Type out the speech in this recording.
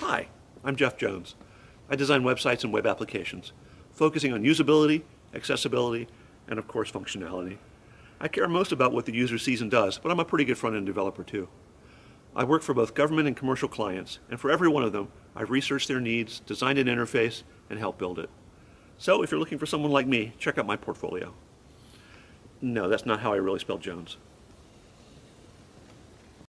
Hi, I'm Jeff Jones. I design websites and web applications, focusing on usability, accessibility, and of course functionality. I care most about what the user sees and does, but I'm a pretty good front-end developer too. I work for both government and commercial clients, and for every one of them, I've researched their needs, designed an interface, and helped build it. So if you're looking for someone like me, check out my portfolio. No, that's not how I really spell Jones.